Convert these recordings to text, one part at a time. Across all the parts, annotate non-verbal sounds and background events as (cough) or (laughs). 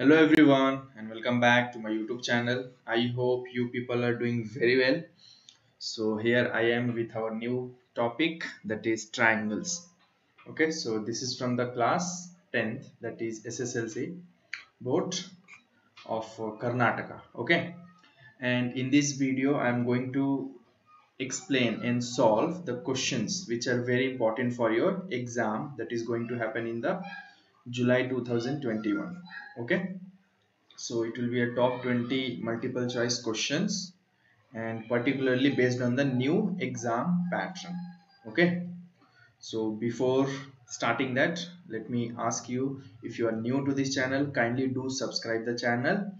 Hello everyone and welcome back to my YouTube channel. I hope you people are doing very well. So here I am with our new topic that is triangles. Okay, so this is from the class 10th that is SSLC board of uh, Karnataka. Okay, and in this video I am going to explain and solve the questions which are very important for your exam that is going to happen in the July 2021 okay? So it will be a top 20 multiple choice questions and particularly based on the new exam pattern. Okay? So before starting that let me ask you if you are new to this channel kindly do subscribe the channel.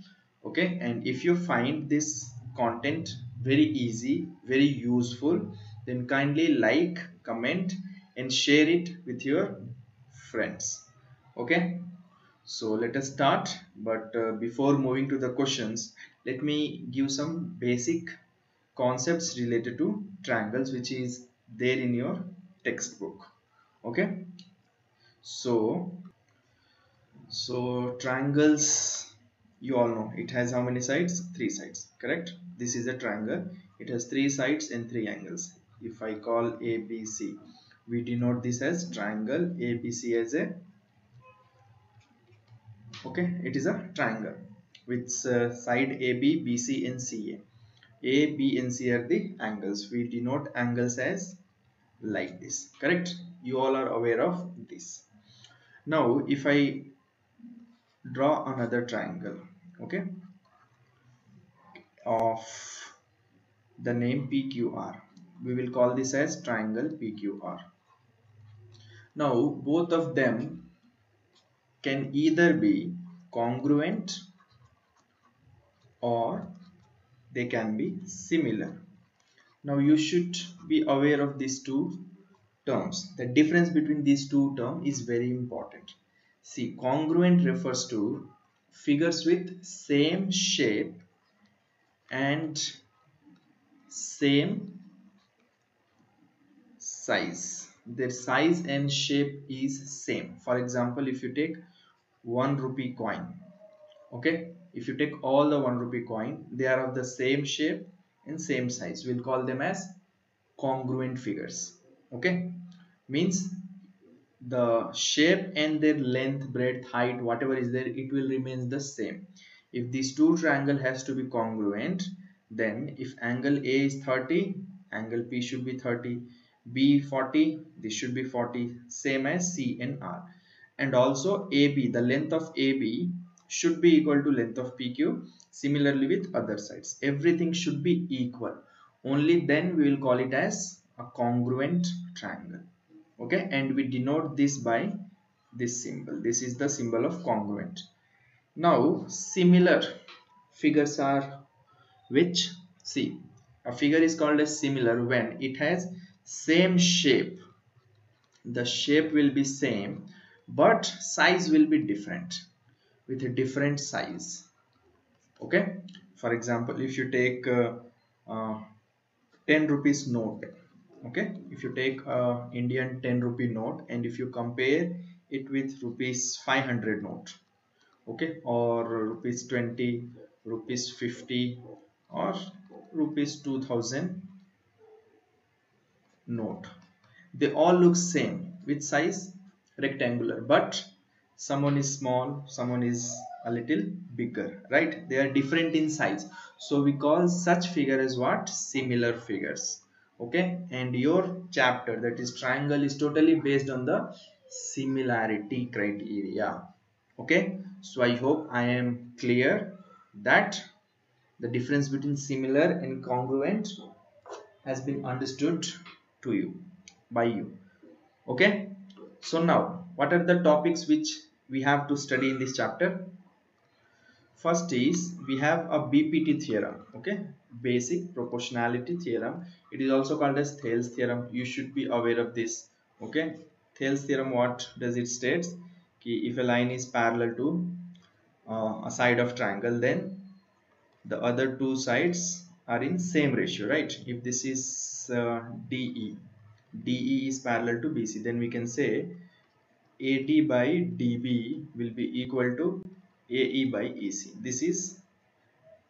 Okay? And if you find this content very easy very useful then kindly like comment and share it with your friends okay? So let us start. But uh, before moving to the questions let me give some basic concepts related to triangles which is there in your textbook. Okay? So so triangles you all know. It has how many sides? Three sides correct? This is a triangle. It has three sides and three angles. If i call abc we denote this as triangle abc as a okay it is a triangle with uh, side AB, BC and CA. A, B and C are the angles. We denote angles as like this. Correct? You all are aware of this. Now if I draw another triangle okay of the name PQR we will call this as triangle PQR. Now both of them can either be congruent or they can be similar. Now you should be aware of these two terms. The difference between these two terms is very important. See congruent refers to figures with same shape and same size their size and shape is same for example if you take 1 rupee coin. Okay? If you take all the 1 rupee coin they are of the same shape and same size. We'll call them as congruent figures. Okay? Means the shape and their length breadth height whatever is there it will remain the same. If these two triangle has to be congruent then if angle a is 30 angle p should be 30 B 40 this should be 40 same as C and R and also AB the length of AB should be equal to length of PQ similarly with other sides everything should be equal. Only then we will call it as a congruent triangle. Okay and we denote this by this symbol. This is the symbol of congruent. Now similar figures are which? See a figure is called as similar when it has same shape. The shape will be same but size will be different. With a different size. Okay? For example if you take uh, uh, 10 rupees note. Okay? If you take a indian 10 rupee note and if you compare it with rupees 500 note. Okay? Or rupees 20 rupees 50 or rupees 2000 note. They all look same. With size rectangular but someone is small someone is a little bigger right? They are different in size. So we call such figure as what? Similar figures okay? And your chapter that is triangle is totally based on the similarity criteria okay? So i hope i am clear that the difference between similar and congruent has been understood to you by you okay so now what are the topics which we have to study in this chapter? First is we have a bpt theorem okay? Basic proportionality theorem. It is also called as thales theorem. You should be aware of this okay? Thales theorem what does it states if a line is parallel to uh, a side of triangle then the other two sides are in same ratio right? If this is uh, DE DE is parallel to BC then we can say AD by DB will be equal to AE by EC. This is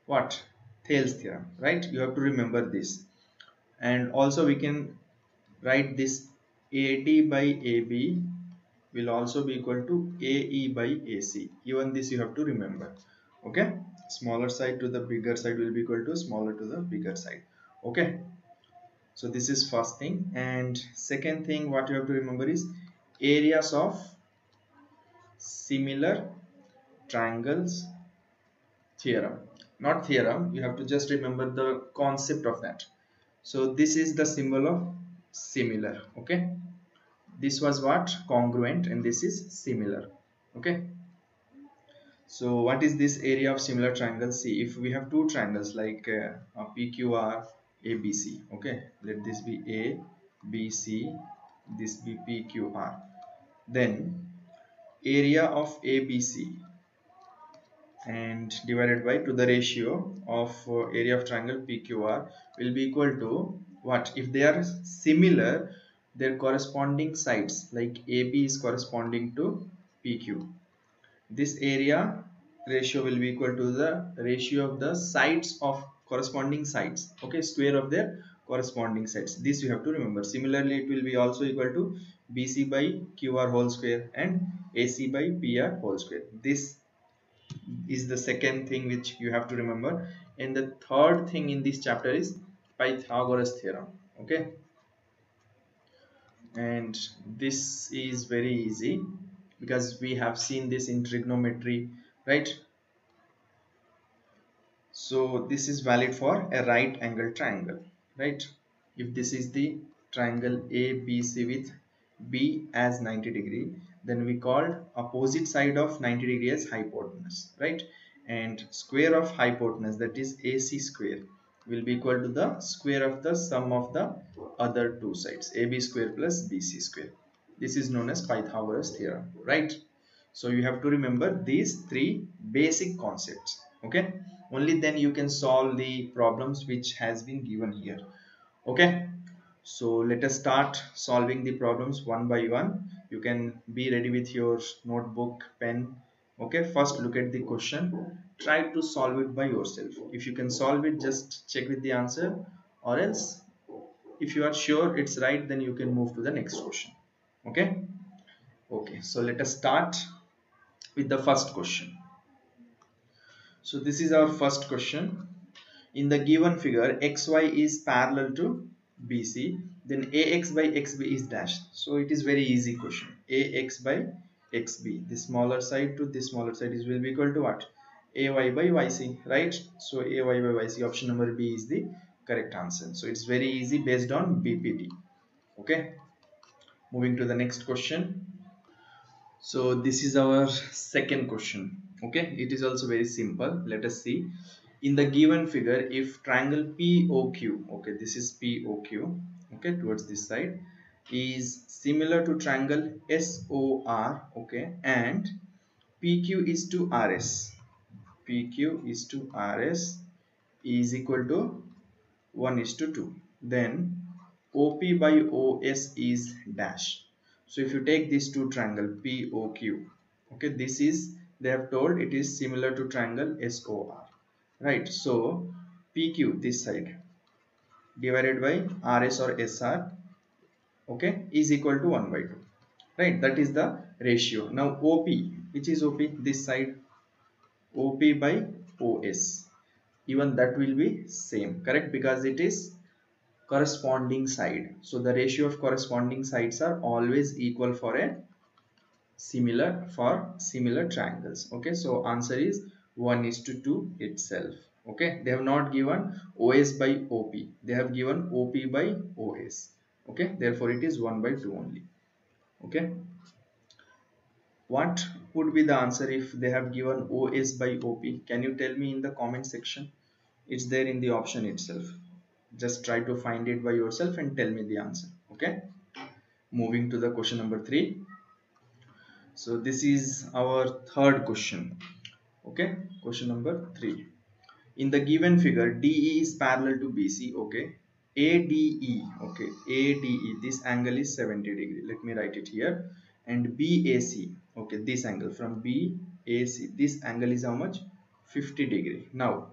what? Thales theorem, right? You have to remember this. And also we can write this AD by AB will also be equal to AE by AC. Even this you have to remember. Okay? Smaller side to the bigger side will be equal to smaller to the bigger side. Okay? So this is first thing. And second thing what you have to remember is areas of similar triangles theorem. Not theorem, you have to just remember the concept of that. So this is the symbol of similar. Okay this was what congruent and this is similar okay so what is this area of similar triangle see if we have two triangles like uh, PQR ABC okay let this be A B C. This be PQR then area of ABC and divided by to the ratio of uh, area of triangle PQR will be equal to what? If they are similar their corresponding sides like AB is corresponding to PQ. This area ratio will be equal to the ratio of the sides of corresponding sides. Okay square of their corresponding sides. This you have to remember. Similarly it will be also equal to BC by QR whole square and AC by PR whole square. This is the second thing which you have to remember. And the third thing in this chapter is Pythagoras theorem. Okay? And this is very easy because we have seen this in trigonometry right so this is valid for a right angle triangle right? If this is the triangle ABC with B as 90 degree then we called opposite side of 90 degree as hypotenuse right? And square of hypotenuse that is AC square will be equal to the square of the sum of the other two sides ab square plus bc square. This is known as pythagoras theorem right? So you have to remember these three basic concepts okay only then you can solve the problems which has been given here. Okay? So let us start solving the problems one by one. You can be ready with your notebook pen. Okay? First look at the question. Try to solve it by yourself. If you can solve it just check with the answer or else if you are sure it's right then you can move to the next question. Okay? Okay. So let us start with the first question so this is our first question. In the given figure xy is parallel to bc then ax by xb is dashed. So it is very easy question. ax by xb the smaller side to the smaller side is will be equal to what? Ay by yc right? So ay by yc option number b is the correct answer. So it's very easy based on bpt okay? Moving to the next question. So this is our second question okay it is also very simple. Let us see. In the given figure if triangle POQ okay this is POQ okay towards this side is similar to triangle SOR okay and PQ is to RS PQ is to RS is equal to 1 is to 2 then OP by OS is dash. So if you take these two triangle POQ okay this is they have told it is similar to triangle SOR right so PQ this side divided by RS or SR okay is equal to 1 by 2 right that is the ratio. Now OP which is OP this side. OP by OS even that will be same correct? Because it is corresponding side. So the ratio of corresponding sides are always equal for a similar for similar triangles. Okay so answer is 1 is to 2 itself. Okay they have not given OS by OP they have given OP by OS okay therefore it is 1 by 2 only. Okay what would be the answer if they have given OS by OP can you tell me in the comment section? It's there in the option itself. Just try to find it by yourself and tell me the answer. Okay moving to the question number three so this is our third question. Okay? Question number three. In the given figure DE is parallel to BC okay? ADE okay? ADE this angle is 70 degree. Let me write it here. And BAC okay? This angle from BAC this angle is how much? 50 degree. Now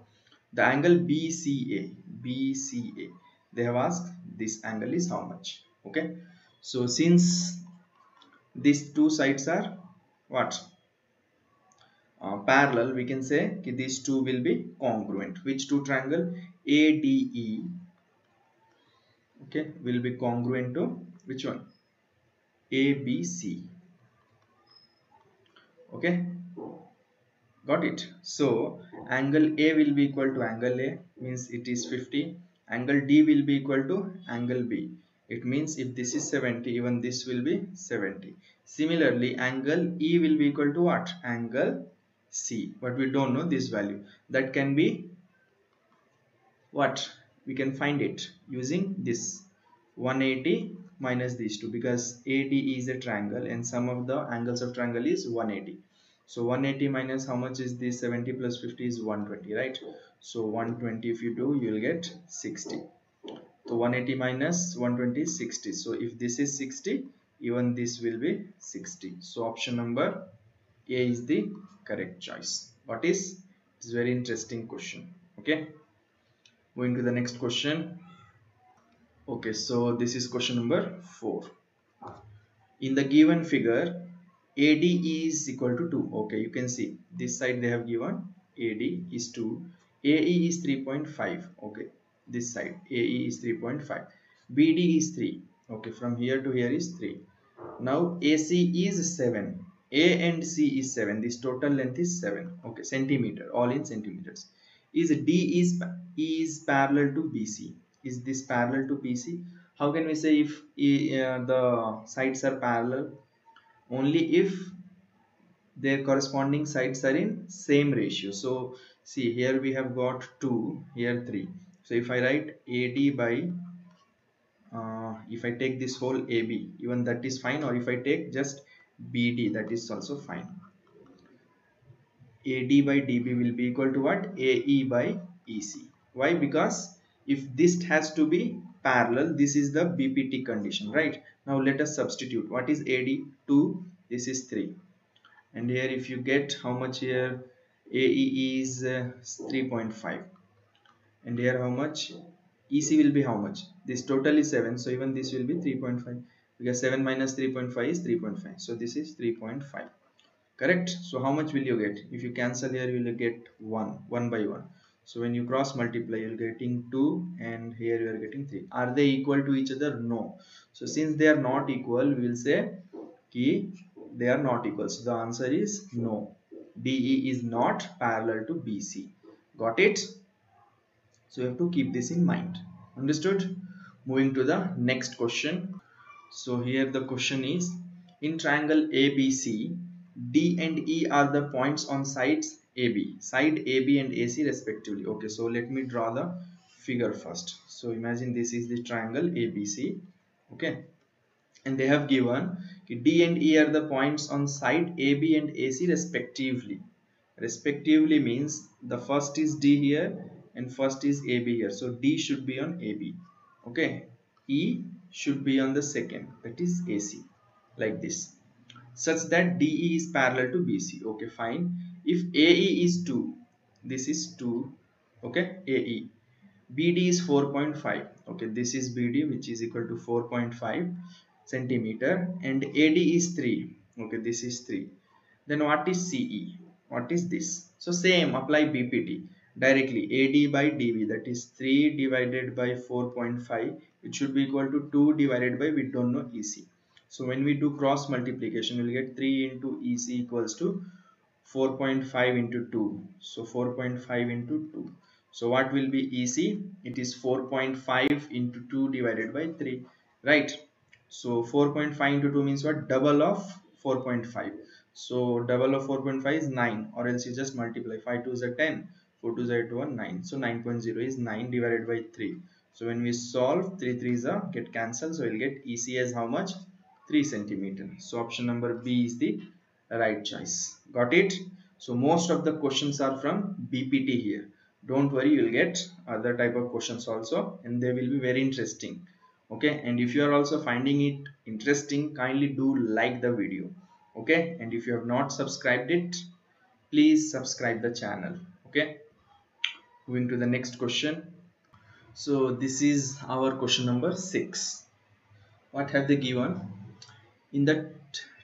the angle BCA BCA they have asked this angle is how much? Okay? So since these two sides are what? Uh, parallel we can say these two will be congruent. Which two triangle? ADE okay will be congruent to which one? ABC okay got it. So angle A will be equal to angle A means it is 50 angle D will be equal to angle B it means if this is 70 even this will be 70 similarly angle E will be equal to what? Angle C. But we don't know this value. That can be what? We can find it using this 180 minus these two because AD is a triangle and sum of the angles of triangle is 180 so 180 minus how much is this? 70 plus 50 is 120 right? So 120 if you do you will get 60 so 180 minus 120 is 60 so if this is 60 even this will be 60 so option number a is the correct choice what is it's very interesting question okay Moving to the next question. Okay, so this is question number 4. In the given figure, AD is equal to 2. Okay, you can see this side they have given AD is 2. AE is 3.5. Okay, this side AE is 3.5. BD is 3. Okay, from here to here is 3. Now AC is 7. A and C is 7. This total length is 7. Okay, centimeter, all in centimeters is D is is parallel to BC is this parallel to BC how can we say if uh, the sides are parallel only if their corresponding sides are in same ratio so see here we have got 2 here 3 so if I write AD by uh, if I take this whole AB even that is fine or if I take just BD that is also fine AD by DB will be equal to what? AE by EC. Why? Because if this has to be parallel, this is the BPT condition, right? Now let us substitute. What is AD? 2. This is 3. And here if you get how much here? AE is uh, 3.5. And here how much? EC will be how much? This total is 7. So even this will be 3.5. Because 7 minus 3.5 is 3.5. So this is 3.5 correct so how much will you get if you cancel here you will get 1 1 by 1 so when you cross multiply you're getting 2 and here you are getting 3 are they equal to each other no so since they are not equal we will say key they are not equal so the answer is no DE is not parallel to BC got it so you have to keep this in mind understood moving to the next question so here the question is in triangle ABC D and E are the points on sides AB, side AB and AC respectively. Okay, so let me draw the figure first. So imagine this is the triangle ABC. Okay, and they have given D and E are the points on side AB and AC respectively. Respectively means the first is D here and first is AB here. So D should be on AB. Okay, E should be on the second that is AC like this such that DE is parallel to BC. Okay, fine. If AE is 2, this is 2, okay, AE. BD is 4.5, okay, this is BD which is equal to 4.5 centimeter and AD is 3, okay, this is 3. Then what is CE? What is this? So same, apply BPT directly AD by DB that is 3 divided by 4.5 it should be equal to 2 divided by we don't know EC so when we do cross multiplication, we'll get 3 into EC equals to 4.5 into 2. So 4.5 into 2. So what will be EC? It is 4.5 into 2 divided by 3. Right. So 4.5 into 2 means what? Double of 4.5. So double of 4.5 is 9 or else you just multiply. 5 2 is a 10. 4 2 is a 1 9. So 9.0 is 9 divided by 3. So when we solve 3 3 is a get cancelled. So we'll get EC as how much? 3 centimeter. So option number b is the right choice. Got it? So most of the questions are from bpt here. Don't worry you'll get other type of questions also and they will be very interesting. Okay? And if you are also finding it interesting kindly do like the video. Okay? And if you have not subscribed it please subscribe the channel. Okay moving to the next question. So this is our question number six. What have they given? In the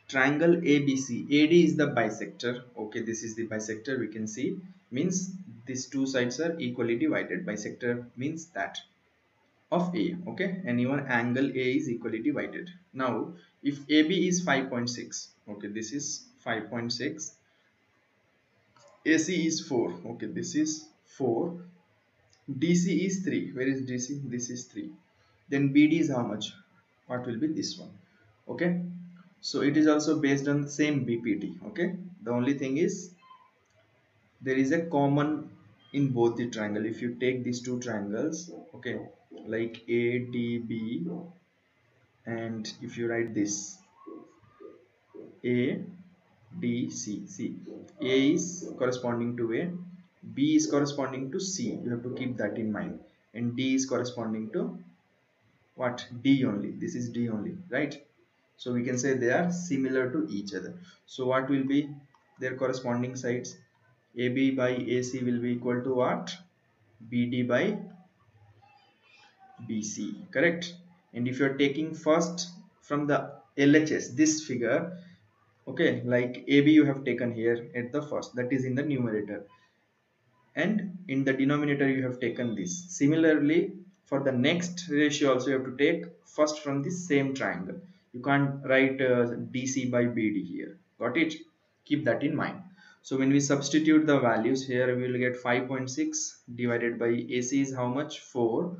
triangle ABC AD is the bisector. Okay this is the bisector we can see. Means these two sides are equally divided. Bisector means that of A okay? Even angle A is equally divided. Now if AB is 5.6 okay this is 5.6 AC is 4 okay this is 4 DC is 3 where is DC this is 3 then BD is how much? What will be this one? Okay. So it is also based on the same BPT okay. The only thing is there is a common in both the triangle. If you take these two triangles okay like ADB and if you write this A D C. C A is corresponding to A B is corresponding to C. You have to keep that in mind. And D is corresponding to what? D only. This is D only right? So we can say they are similar to each other. So what will be their corresponding sides? AB by AC will be equal to what? BD by BC correct? And if you are taking first from the LHS this figure okay like AB you have taken here at the first that is in the numerator and in the denominator you have taken this. Similarly for the next ratio also you have to take first from the same triangle. You can't write uh, DC by BD here. Got it? Keep that in mind. So when we substitute the values here we will get 5.6 divided by AC is how much? 4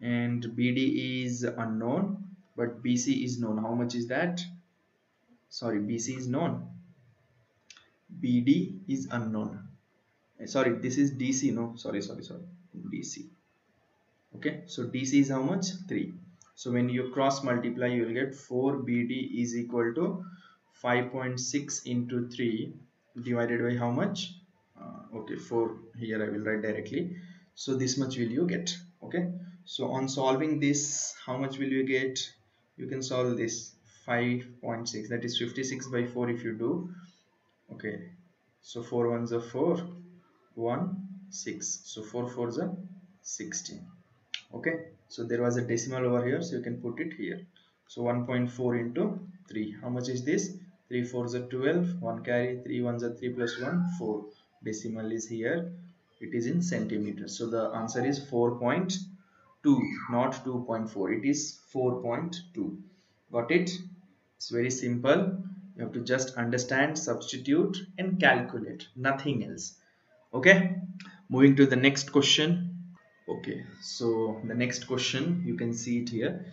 and BD is unknown but BC is known. How much is that? Sorry BC is known. BD is unknown sorry this is DC no? Sorry sorry sorry. DC okay so DC is how much? 3 so when you cross multiply you will get 4 BD is equal to 5.6 into 3 divided by how much? Uh, okay 4 here I will write directly. So this much will you get okay? So on solving this how much will you get? You can solve this 5.6 that is 56 by 4 if you do. Okay so 4 ones are 4 1 6 so 4 4s are 16 okay? So there was a decimal over here so you can put it here. So 1.4 into 3 how much is this? 3 4s are 12 1 carry 3 ones are 3 plus 1 4 decimal is here. It is in centimeters so the answer is 4.2 not 2.4 it is 4.2 got it? It's very simple. You have to just understand substitute and calculate. Nothing else okay? Moving to the next question. Okay so the next question you can see it here.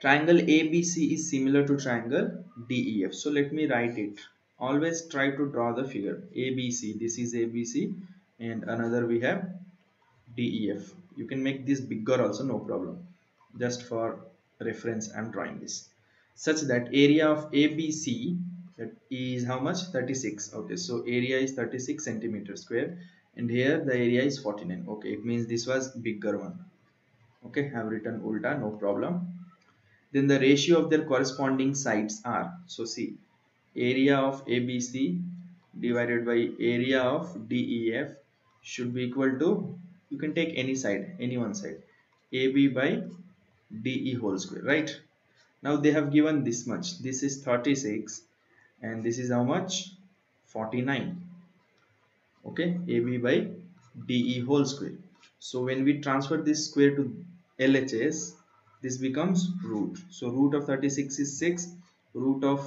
Triangle ABC is similar to triangle DEF so let me write it. Always try to draw the figure. ABC this is ABC and another we have DEF you can make this bigger also no problem. Just for reference I'm drawing this. Such that area of ABC that is how much? 36 okay so area is 36 centimeter square and here the area is 49 okay it means this was bigger one. Okay have written ulta no problem. Then the ratio of their corresponding sides are so see area of ABC divided by area of DEF should be equal to you can take any side any one side AB by DE whole square right? Now they have given this much. This is 36 and this is how much? 49 okay AB by DE whole square. So when we transfer this square to LHS this becomes root. So root of 36 is 6 root of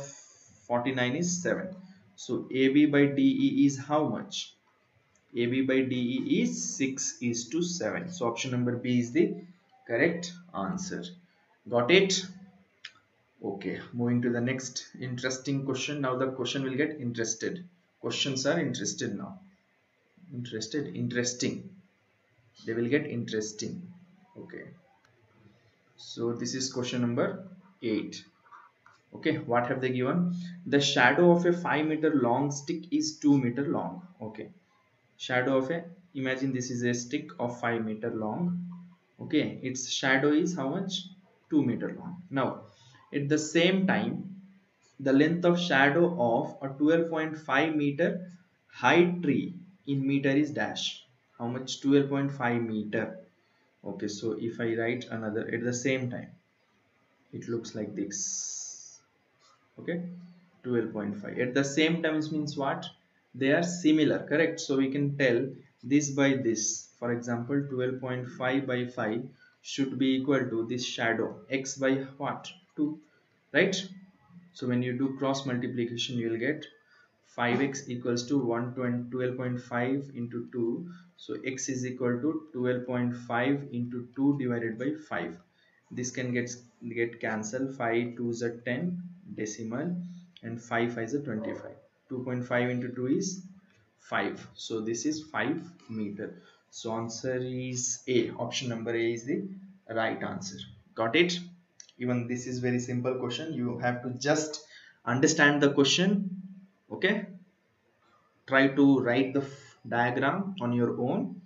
49 is 7 so AB by DE is how much? AB by DE is 6 is to 7 so option number B is the correct answer. Got it okay moving to the next interesting question. Now the question will get interested. Questions are interested now. Interested interesting. They will get interesting. Okay. So this is question number 8 okay what have they given? The shadow of a 5 meter long stick is 2 meter long. Okay. Shadow of a imagine this is a stick of 5 meter long. Okay its shadow is how much? 2 meter long. Now at the same time, the length of shadow of a 12.5 meter height tree in meter is dash. How much? 12.5 meter. Okay so if i write another at the same time it looks like this. Okay 12.5 at the same time means what? They are similar correct? So we can tell this by this. For example 12.5 by 5 should be equal to this shadow. X by what 2 right? So when you do cross multiplication you will get 5x equals to 112.5 into 2 so x is equal to 12.5 into 2 divided by 5 this can get get cancelled. 5 2 is a 10 decimal and 5 5 is a 25 2.5 into 2 is 5 so this is 5 meter. So answer is a. Option number a is the right answer. Got it even this is very simple question. You have to just understand the question okay? Try to write the diagram on your own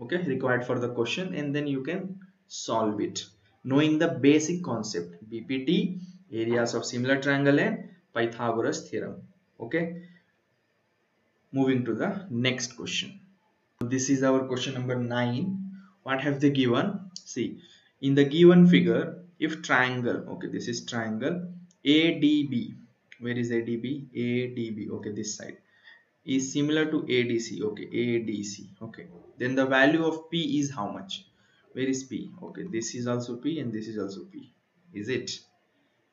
okay? Required for the question and then you can solve it. Knowing the basic concept bpt areas of similar triangle and pythagoras theorem okay? Moving to the next question. This is our question number 9 what have they given? See in the given figure if triangle okay this is triangle adb where is adb adb okay this side. Is similar to adc okay adc okay. Then the value of p is how much? Where is p? Okay this is also p and this is also p. Is it?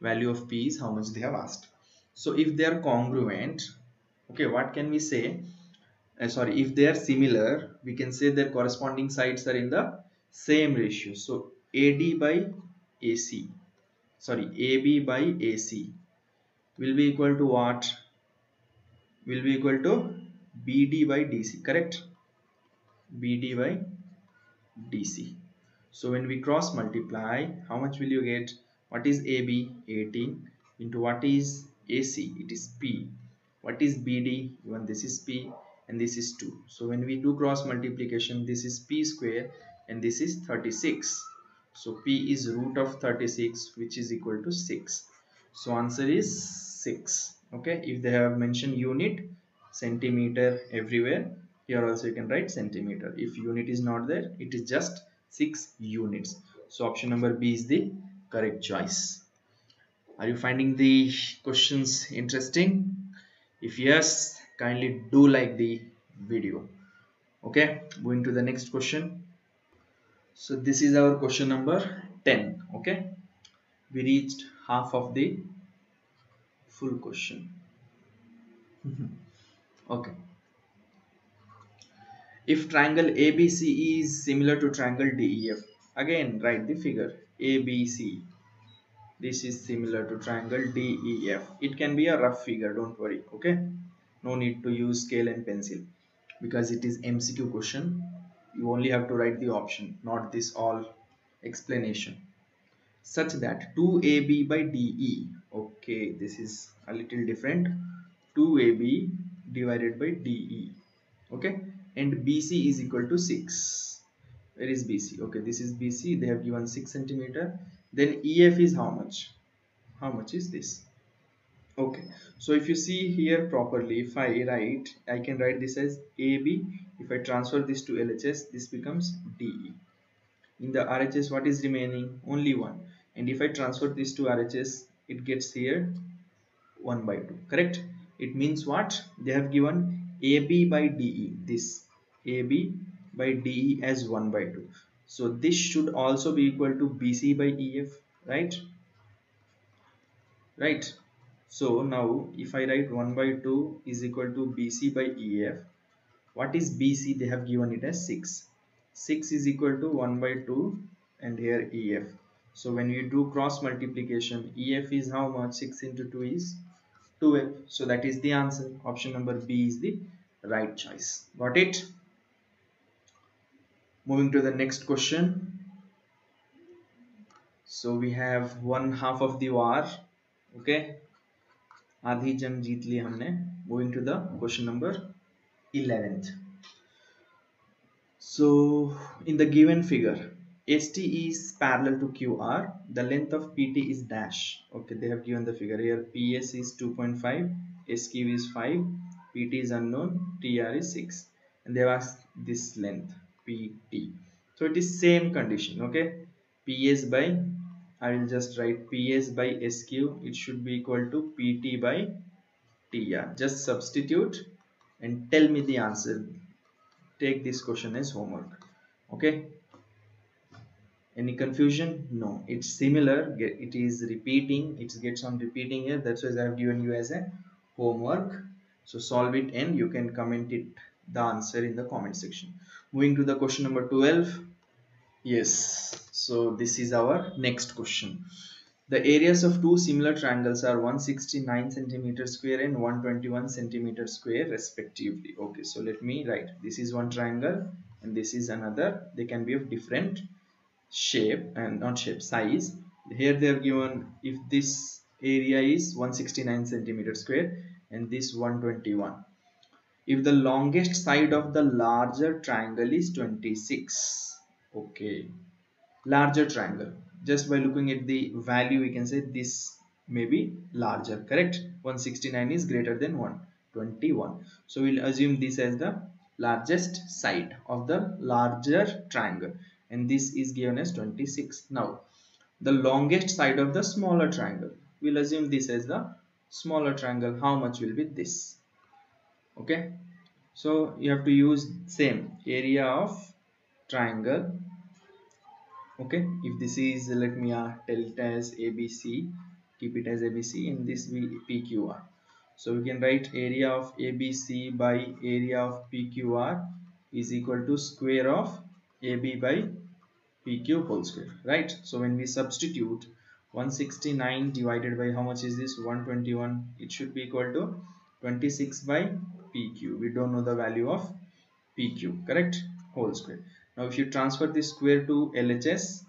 Value of p is how much they have asked. So if they are congruent okay what can we say? Uh, sorry if they are similar we can say their corresponding sides are in the same ratio. So AD by AC sorry AB by AC will be equal to what? Will be equal to BD by DC correct? BD by DC so when we cross multiply how much will you get? What is AB 18 into what is AC it is P. What is BD even this is P and this is 2 so when we do cross multiplication this is P square and this is 36 so P is root of 36 which is equal to 6 so answer is 6 okay? If they have mentioned unit centimeter everywhere here also you can write centimeter. If unit is not there it is just 6 units. So option number B is the correct choice. Are you finding the questions interesting? If yes kindly do like the video. Okay? Going to the next question so this is our question number 10 okay? We reached half of the full question. (laughs) Okay. If triangle ABC is similar to triangle DEF again write the figure ABC this is similar to triangle DEF it can be a rough figure don't worry okay? No need to use scale and pencil because it is MCQ question you only have to write the option not this all explanation. Such that 2AB by DE okay this is a little different. 2AB divided by DE okay and BC is equal to 6 where is BC okay this is BC they have given 6 centimeter. Then EF is how much? How much is this? Okay so if you see here properly if I write I can write this as AB if I transfer this to LHS this becomes DE in the RHS what is remaining? Only one. And if I transfer this to RHS it gets here 1 by 2 correct? It means what? They have given AB by DE this AB by DE as 1 by 2 so this should also be equal to BC by EF right? Right. So now if I write 1 by 2 is equal to BC by EF what is BC they have given it as 6 6 is equal to 1 by 2 and here EF so when you do cross multiplication EF is how much 6 into 2 is 12 so that is the answer option number B is the right choice got it moving to the next question so we have one half of the war okay आधी जंग जीत ली हमने moving to the question number 11th so in the given figure ST is parallel to QR the length of PT is dash. Okay they have given the figure here. PS is 2.5 SQ is 5 pt is unknown tr is 6 and they have asked this length pt so it is same condition okay? Ps by i will just write ps by sq it should be equal to pt by tr just substitute and tell me the answer. Take this question as homework. Okay? Any confusion? No. It's similar. It is repeating. It gets on repeating here. That's why i have given you as a homework. So solve it and you can comment it the answer in the comment section. Moving to the question number 12 yes. So this is our next question the areas of two similar triangles are 169 centimeter square and 121 centimeter square respectively. Okay so let me write. This is one triangle and this is another. They can be of different shape and not shape size. Here they have given if this area is 169 centimeter square and this 121 if the longest side of the larger triangle is 26 okay larger triangle just by looking at the value we can say this may be larger correct? 169 is greater than 121 so we'll assume this as the largest side of the larger triangle and this is given as 26 now the longest side of the smaller triangle we'll assume this as the smaller triangle. How much will be this? Okay? So you have to use same area of triangle okay if this is let me uh, tell it as abc keep it as abc and this will pqr so we can write area of abc by area of pqr is equal to square of ab by pq whole square right? So when we substitute 169 divided by how much is this? 121 it should be equal to 26 by pq we don't know the value of pq correct? Whole square now if you transfer this square to LHS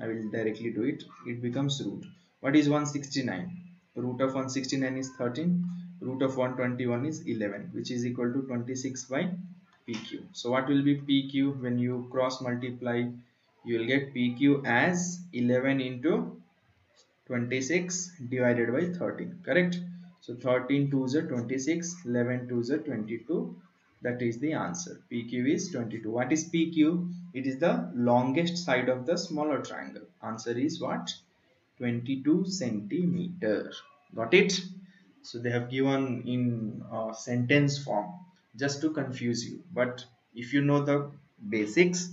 I will directly do it. It becomes root. What is 169 root of 169 is 13 root of 121 is 11 which is equal to 26 by PQ so what will be PQ when you cross multiply you will get PQ as 11 into 26 divided by 13 correct? So 13 2 is 26 11 2 is 22 that is the answer. PQ is 22 what is PQ it is the longest side of the smaller triangle. Answer is what? 22 centimeter. Got it? So they have given in uh, sentence form just to confuse you. But if you know the basics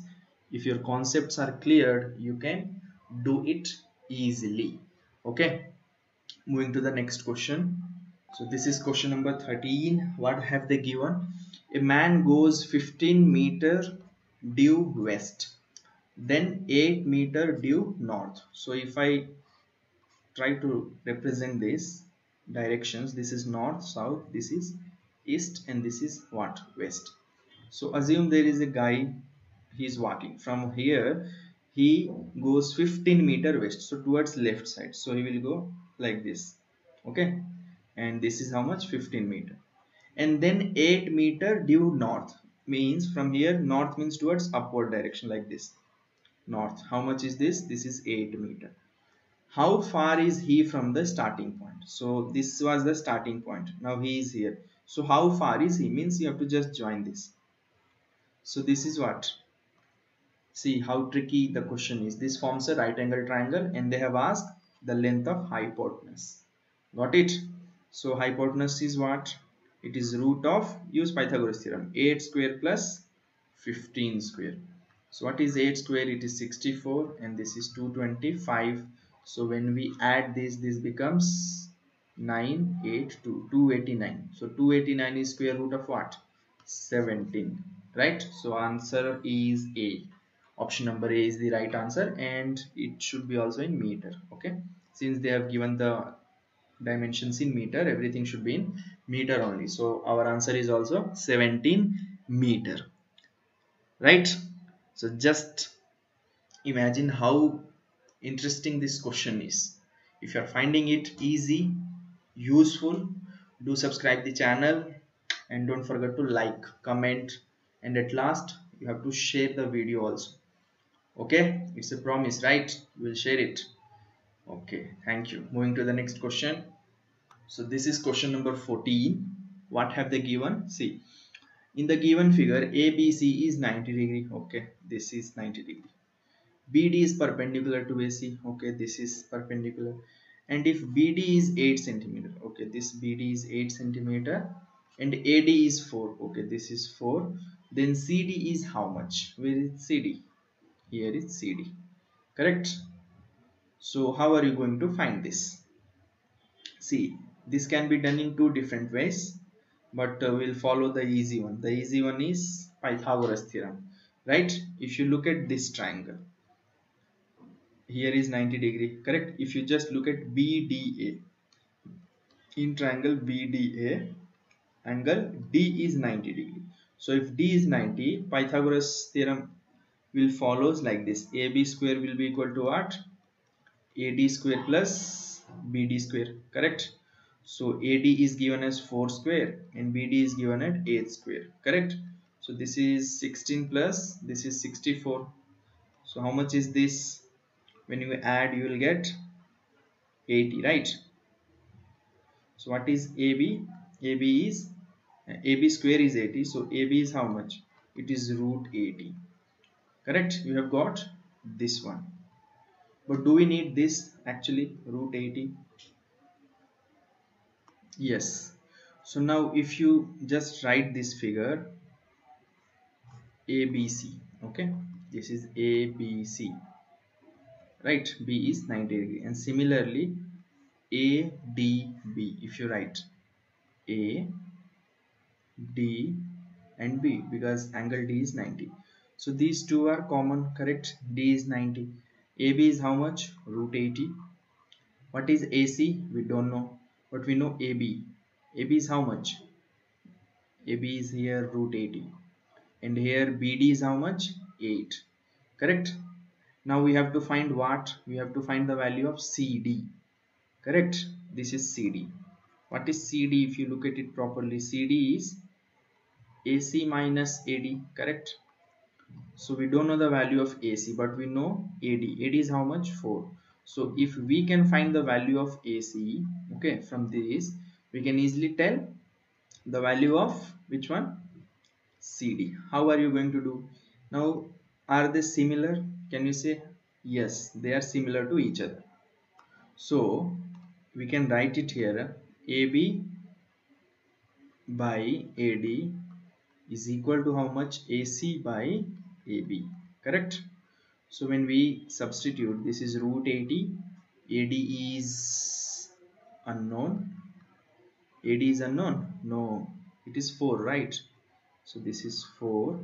if your concepts are cleared you can do it easily. Okay? Moving to the next question. So this is question number 13 what have they given a man goes 15 meter due west then 8 meter due north. So if i try to represent this directions this is north south this is east and this is what? West. So assume there is a guy he is walking. From here he goes 15 meter west. So towards left side. So he will go like this. Okay? And this is how much? 15 meter and then 8 meter due north. Means from here north means towards upward direction like this. North. How much is this? This is 8 meter. How far is he from the starting point? So this was the starting point. Now he is here. So how far is he? Means you have to just join this. So this is what. See how tricky the question is. This forms a right angle triangle and they have asked the length of hypotenuse. Got it? So hypotenuse is what it is root of use Pythagoras theorem 8 square plus 15 square. So what is 8 square? It is 64 and this is 225 so when we add this this becomes 982 289 so 289 is square root of what? 17 right? So answer is a. Option number a is the right answer and it should be also in meter okay? Since they have given the dimensions in meter everything should be in meter only. So our answer is also 17 meter. Right? So just imagine how interesting this question is. If you are finding it easy useful do subscribe the channel and don't forget to like comment and at last you have to share the video also. Okay? It's a promise right? We'll share it okay thank you. Moving to the next question. So this is question number 14 what have they given? See in the given figure ABC is 90 degree. Okay this is 90 degree. BD is perpendicular to AC okay this is perpendicular. And if BD is 8 centimeter okay this BD is 8 centimeter. And AD is 4 okay this is 4 then CD is how much? Where is CD here is CD correct so how are you going to find this? See this can be done in two different ways but uh, we'll follow the easy one. The easy one is Pythagoras theorem right? If you look at this triangle here is 90 degree correct? If you just look at BDA in triangle BDA angle D is 90 degree. So if D is 90 Pythagoras theorem will follows like this. AB square will be equal to what AD square plus BD square correct? So AD is given as 4 square and BD is given at 8 square correct? So this is 16 plus this is 64 so how much is this? When you add you will get 80 right? So what is AB AB is AB square is 80 so AB is how much? It is root 80 correct? You have got this one but do we need this actually root 80 yes. So now if you just write this figure ABC okay? This is ABC right? B is 90 degree. And similarly a d b if you write a d and b because angle d is 90 so these two are common correct? D is 90 ab is how much? Root 80 what is ac we don't know. But we know ab ab is how much? Ab is here root 80 and here bd is how much? 8 correct? Now we have to find what? We have to find the value of CD correct? This is CD what is CD if you look at it properly CD is AC minus AD correct so we don't know the value of AC but we know AD AD is how much? 4 so if we can find the value of AC okay from this we can easily tell the value of which one? CD how are you going to do? Now are they similar? Can you say? Yes they are similar to each other. So we can write it here. AB by AD is equal to how much? AC by AB correct? So when we substitute this is root 80 AD is unknown. AD is unknown? No it is 4 right? So this is 4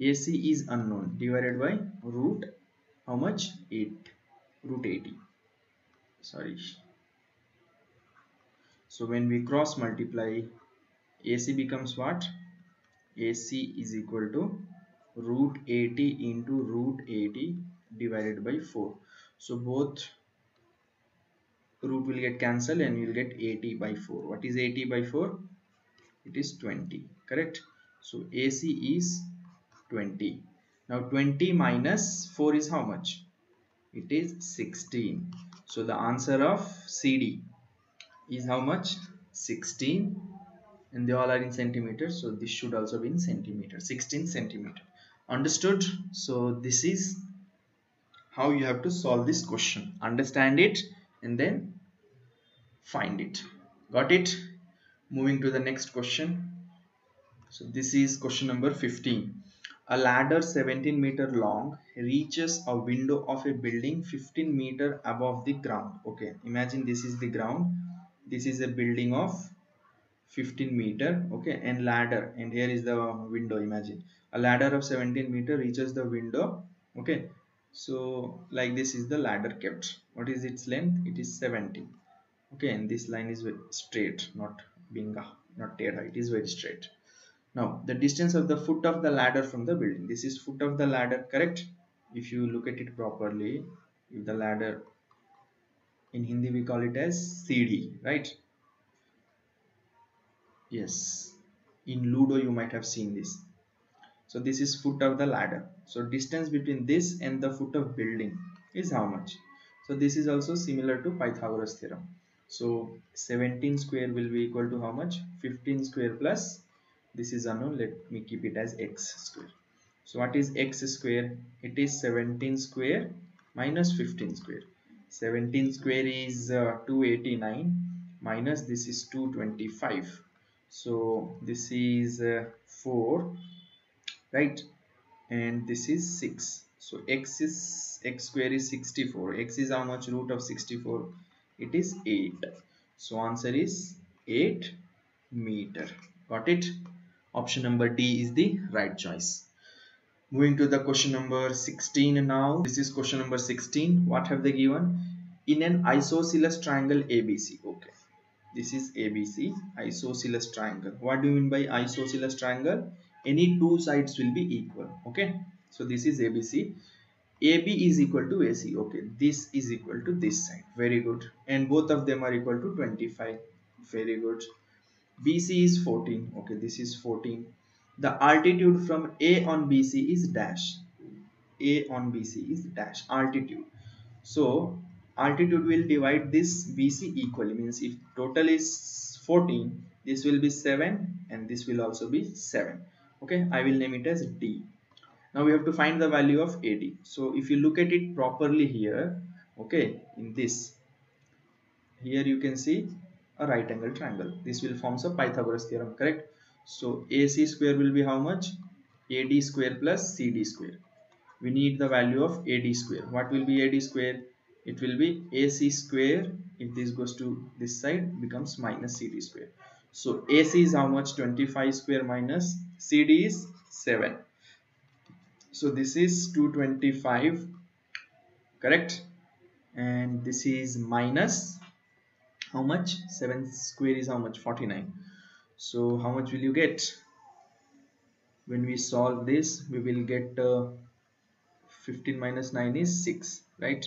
AC is unknown divided by root how much? 8 root 80 sorry. So when we cross multiply AC becomes what? AC is equal to root 80 into root 80 divided by 4 so both root will get cancelled and you will get 80 by 4 what is 80 by 4 it is 20 correct? So AC is 20 now 20 minus 4 is how much? It is 16 so the answer of CD is how much? 16 and they all are in centimeters so this should also be in centimeter 16 centimeter understood so this is how you have to solve this question understand it and then find it got it moving to the next question so this is question number 15 a ladder 17 meter long reaches a window of a building 15 meter above the ground. Okay, imagine this is the ground. This is a building of 15 meter. Okay, and ladder, and here is the window. Imagine a ladder of 17 meter reaches the window. Okay, so like this is the ladder kept. What is its length? It is 70. Okay, and this line is straight, not being not tear. It is very straight now the distance of the foot of the ladder from the building this is foot of the ladder correct if you look at it properly if the ladder in Hindi we call it as CD right yes in Ludo you might have seen this so this is foot of the ladder. So distance between this and the foot of building is how much? So this is also similar to Pythagoras theorem. So 17 square will be equal to how much? 15 square plus this is unknown let me keep it as x square. So what is x square? It is 17 square minus 15 square. 17 square is uh, 289 minus this is 225 so this is uh, 4 right? And this is 6 so x is x square is 64 x is how much root of 64 it is 8 so answer is 8 meter. Got it? Option number d is the right choice. Moving to the question number 16 now. This is question number 16 what have they given? In an isosceles triangle abc okay. This is abc isosceles triangle. What do you mean by isosceles triangle any two sides will be equal okay so this is abc AB is equal to AC. Okay, this is equal to this side. Very good. And both of them are equal to 25. Very good. BC is 14. Okay, this is 14. The altitude from A on BC is dash. A on BC is dash. Altitude. So, altitude will divide this BC equally. Means if total is 14, this will be 7 and this will also be 7. Okay, I will name it as D. Now we have to find the value of AD so if you look at it properly here okay in this here you can see a right angle triangle. This will forms a Pythagoras theorem correct? So AC square will be how much? AD square plus CD square. We need the value of AD square. What will be AD square? It will be AC square if this goes to this side becomes minus CD square so AC is how much? 25 square minus CD is 7 so this is 225 correct? And this is minus how much? 7 square is how much? 49 so how much will you get? When we solve this we will get uh, 15 minus 9 is 6 right?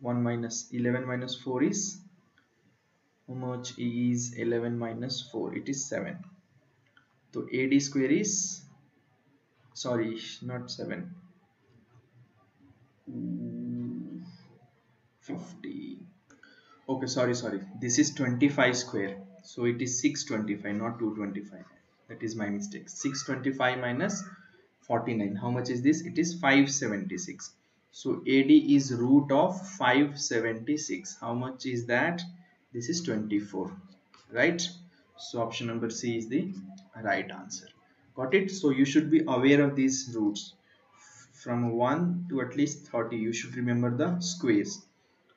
1 minus 11 minus 4 is how much is 11 minus 4 it is 7 so AD square is sorry not 7 50 okay sorry sorry. This is 25 square. So it is 625 not 225 that is my mistake. 625 minus 49 how much is this? It is 576 so AD is root of 576 how much is that this is 24 right? So option number C is the right answer. Got it? So you should be aware of these roots. From 1 to at least 30 you should remember the squares.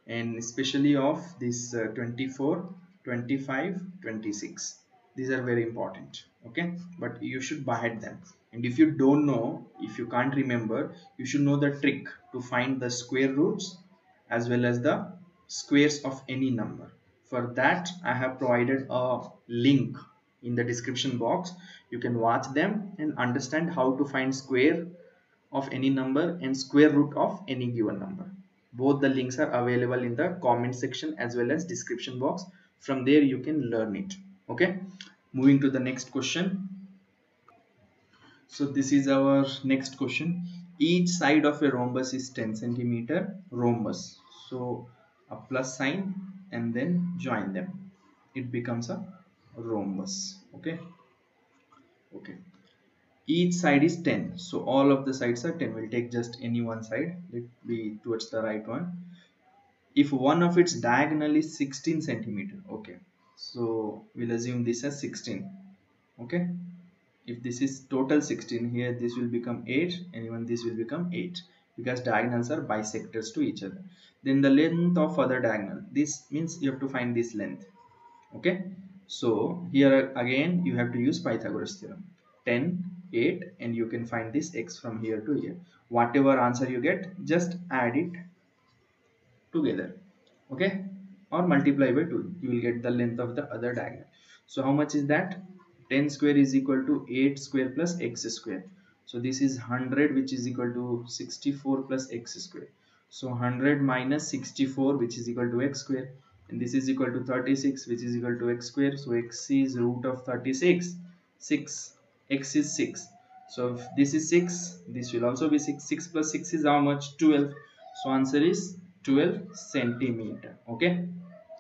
And especially of this uh, 24 25 26 these are very important okay? But you should buy them. And if you don't know if you can't remember you should know the trick to find the square roots as well as the squares of any number for that i have provided a link in the description box. You can watch them and understand how to find square of any number and square root of any given number. Both the links are available in the comment section as well as description box. From there you can learn it. Okay? Moving to the next question. So this is our next question. Each side of a rhombus is 10 centimeter rhombus. So a plus sign and then join them. It becomes a rhombus okay? Okay. Each side is 10 so all of the sides are 10 we'll take just any one side. Let be towards the right one. If one of its diagonal is 16 centimeter okay. So we'll assume this as 16 okay? If this is total 16 here this will become 8 and even this will become 8 because diagonals are bisectors to each other. Then the length of other diagonal. This means you have to find this length. Okay? So here again you have to use Pythagoras theorem. 10 8 and you can find this x from here to here. Whatever answer you get just add it together. Okay? Or multiply by 2 you will get the length of the other diagonal. So how much is that? 10 square is equal to 8 square plus x square so this is 100 which is equal to 64 plus x square. So 100 minus 64 which is equal to x square. And this is equal to 36 which is equal to x square. So x is root of 36 6 x is 6 so if this is 6 this will also be 6 6 plus 6 is how much? 12 so answer is 12 centimeter. Okay?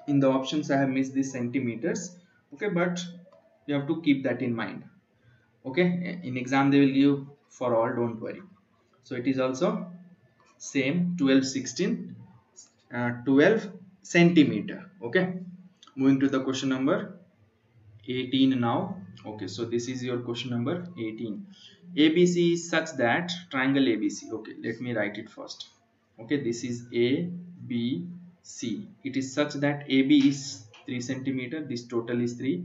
In the options I have missed the centimeters. Okay but you have to keep that in mind. Okay? In exam they will give for all don't worry. So it is also same 12 16 uh, 12 centimeter okay? Moving to the question number 18 now. Okay so this is your question number 18 abc is such that triangle abc okay let me write it first. Okay this is a b c. It is such that ab is 3 centimeter this total is 3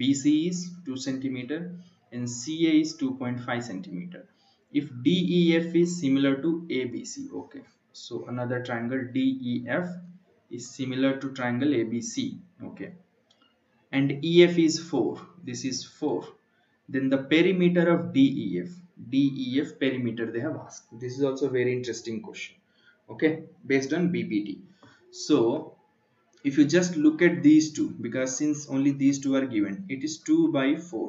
bc is 2 centimeter and ca is 2.5 centimeter. If def is similar to abc okay. So another triangle def is similar to triangle abc okay. And ef is 4 this is 4 then the perimeter of def def perimeter they have asked. This is also a very interesting question okay based on bpt so if you just look at these two because since only these two are given it is 2 by 4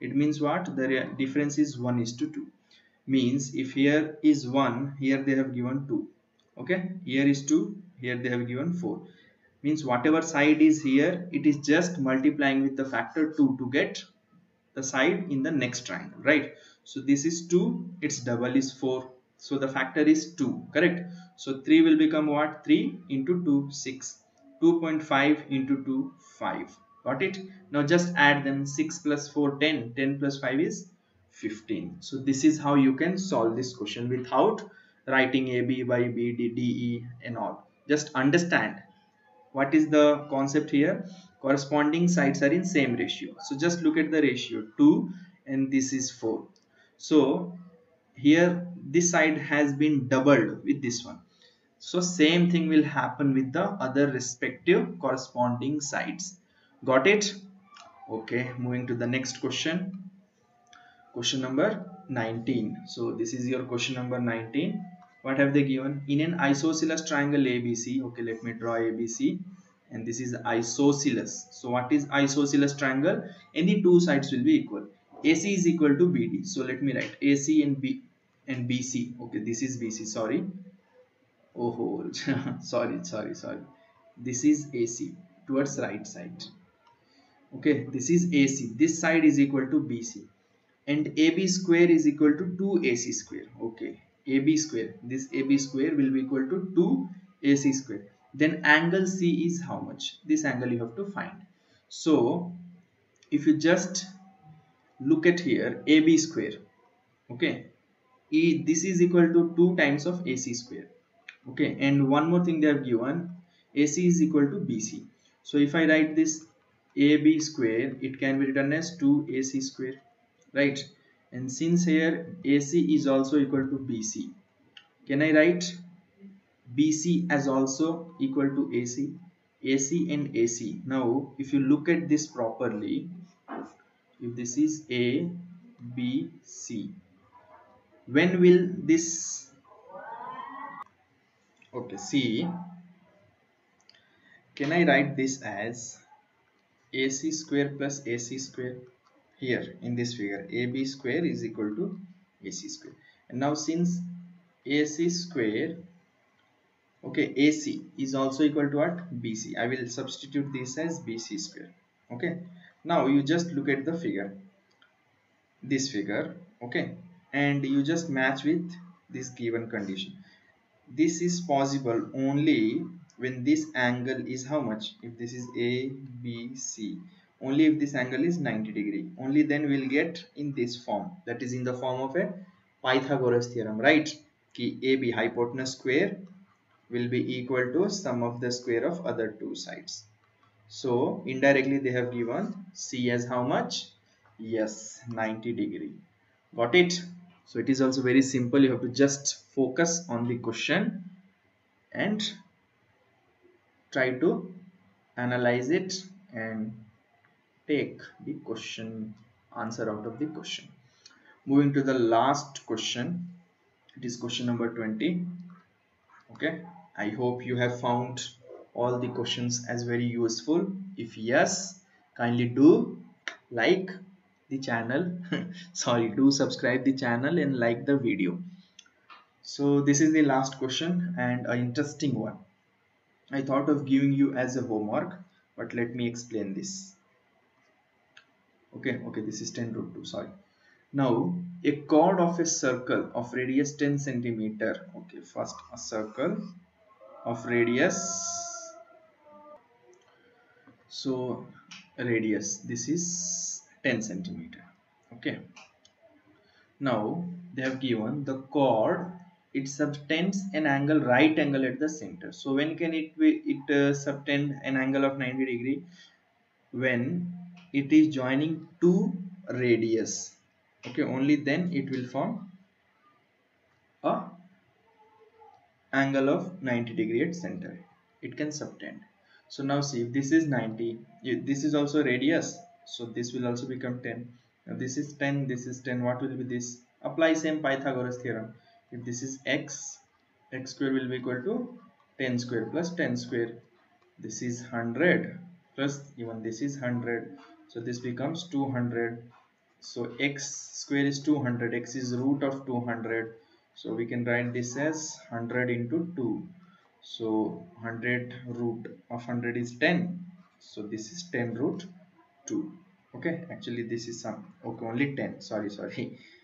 it means what? The difference is 1 is to 2 means if here is 1 here they have given 2 okay? Here is 2 here they have given 4 means whatever side is here it is just multiplying with the factor 2 to get the side in the next triangle right? So this is 2 its double is 4 so the factor is 2 correct? So 3 will become what? 3 into 2 6 2.5 into 2 5 got it? Now just add them. 6 plus 4 10 10 plus 5 is 15 so this is how you can solve this question without writing a b by b d d e and all. Just understand what is the concept here. Corresponding sides are in same ratio. So just look at the ratio. 2 and this is 4 so here this side has been doubled with this one. So same thing will happen with the other respective corresponding sides got it? Okay moving to the next question. Question number 19 so this is your question number 19 what have they given? In an isosceles triangle abc okay let me draw abc and this is isosceles. So what is isosceles triangle? Any two sides will be equal. Ac is equal to bd so let me write ac and b and bc okay this is bc sorry. Oh (laughs) sorry sorry sorry. This is ac towards right side okay this is ac this side is equal to bc and ab square is equal to 2ac square okay AB square. This AB square will be equal to 2 AC square. Then angle C is how much? This angle you have to find. So if you just look at here AB square. Okay. E, this is equal to 2 times of AC square. Okay. And one more thing they have given AC is equal to BC. So if I write this AB square, it can be written as 2 AC square. Right? And since here AC is also equal to BC can I write BC as also equal to AC AC and AC now if you look at this properly if this is A B C when will this okay see can I write this as AC square plus AC square here in this figure. AB square is equal to AC square. And now since AC square okay AC is also equal to what? BC I will substitute this as BC square. Okay. Now you just look at the figure. This figure okay. And you just match with this given condition. This is possible only when this angle is how much? If this is A B C. Only if this angle is 90 degree. Only then we'll get in this form. That is in the form of a Pythagoras theorem right? Key AB hypotenuse square will be equal to sum of the square of other two sides. So indirectly they have given C as how much? Yes 90 degree. Got it? So it is also very simple. You have to just focus on the question and try to analyze it and take the question answer out of the question. Moving to the last question. It is question number 20 okay. I hope you have found all the questions as very useful. If yes kindly do like the channel. (laughs) Sorry do subscribe the channel and like the video. So this is the last question and an interesting one I thought of giving you as a homework but let me explain this. Okay okay this is 10 root 2 sorry. Now a chord of a circle of radius 10 centimeter okay first a circle of radius so radius this is 10 centimeter okay. Now they have given the chord it subtends an angle right angle at the center. So when can it be it uh, subtend an angle of 90 degree? When it is joining two radius. Okay only then it will form a angle of 90 degree at center. It can subtend. So now see if this is 90 this is also radius. So this will also become 10 now this is 10 this is 10 what will be this? Apply same pythagoras theorem if this is x x square will be equal to 10 square plus 10 square. This is 100 plus even this is 100 so this becomes 200 so x square is 200 x is root of 200 so we can write this as 100 into 2 so 100 root of 100 is 10 so this is 10 root 2 okay? Actually this is some okay only 10 sorry sorry (laughs)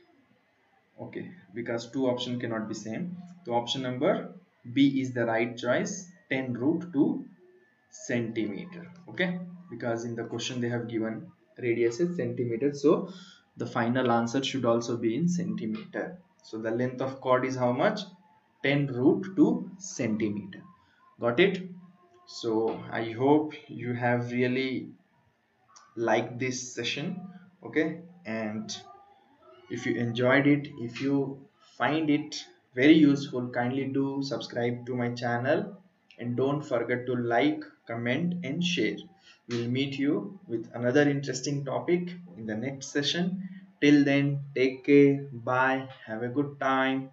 okay because two option cannot be same. So option number b is the right choice 10 root 2 centimeter. Okay because in the question they have given radius is centimeter. So the final answer should also be in centimeter. So the length of chord is how much? 10 root 2 centimeter. Got it? So i hope you have really liked this session. Okay and if you enjoyed it if you find it very useful kindly do subscribe to my channel and don't forget to like comment and share. We'll meet you with another interesting topic in the next session. Till then take care. Bye. Have a good time